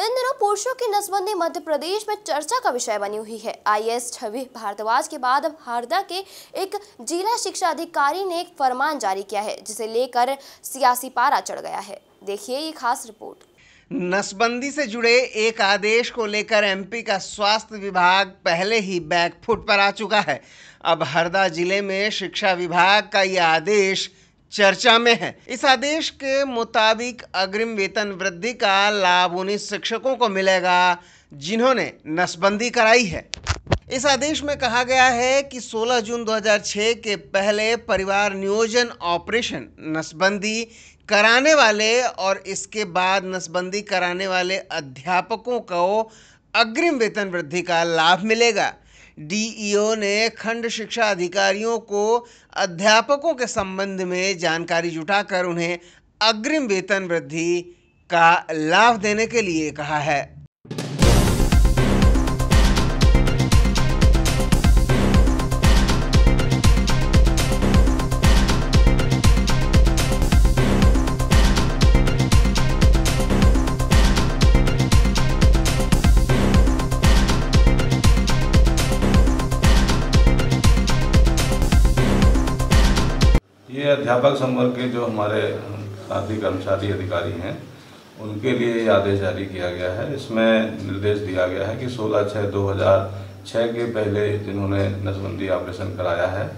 इन दिनों पुरुषों की नसबंदी मध्य प्रदेश में चर्चा का विषय बनी हुई है। आईएएस छवि भारद्वाज के बाद अब हरदा के एक जिला शिक्षा अधिकारी ने एक फरमान जारी किया है, जिसे लेकर सियासी पारा चढ़ गया है। देखिए ये खास रिपोर्ट। नसबंदी से जुड़े एक आदेश को लेकर एमपी का स्वास्थ्य विभाग पहले ही बैकफुट पर आ चुका है। अब हरदा ज़िले में शिक्षा विभाग का यह आदेश चर्चा में है। इस आदेश के मुताबिक अग्रिम वेतन वृद्धि का लाभ उन्हीं शिक्षकों को मिलेगा जिन्होंने नसबंदी कराई है। इस आदेश में कहा गया है कि 16 जून 2006 के पहले परिवार नियोजन ऑपरेशन नसबंदी कराने वाले और इसके बाद नसबंदी कराने वाले अध्यापकों को अग्रिम वेतन वृद्धि का लाभ मिलेगा। डीईओ ने खंड शिक्षा अधिकारियों को अध्यापकों के संबंध में जानकारी जुटाकर उन्हें अग्रिम वेतन वृद्धि का लाभ देने के लिए कहा है। ये अध्यापक संवर्ग के जो हमारे साथी कर्मचारी अधिकारी हैं उनके लिए ये आदेश जारी किया गया है। इसमें निर्देश दिया गया है कि 16 छः 2006 के पहले जिन्होंने नसबंदी ऑपरेशन कराया है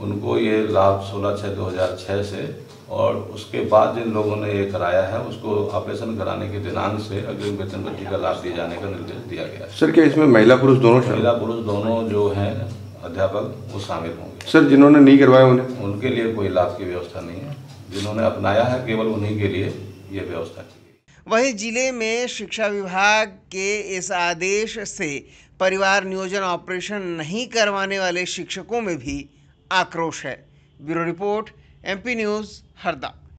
उनको ये लाभ 16 छः 2006 से और उसके बाद जिन लोगों ने ये कराया है उसको ऑपरेशन कराने के दिनांक से अग्रिम वेतन वृद्धि का लाभ दिए जाने का निर्देश दिया गया है। सर क्या इसमें महिला पुरुष दोनों महिला पुरुष दोनों जो हैं अध्यापक वो शामिल होंगे। सर जिन्होंने नहीं करवाया उन्हें? उनके लिए कोई लाभ की व्यवस्था नहीं है। जिन्होंने अपनाया है केवल उन्हीं के लिए ये व्यवस्था की वहीं ज़िले में शिक्षा विभाग के इस आदेश से परिवार नियोजन ऑपरेशन नहीं करवाने वाले शिक्षकों में भी आक्रोश है। Bureau report MP news Harda.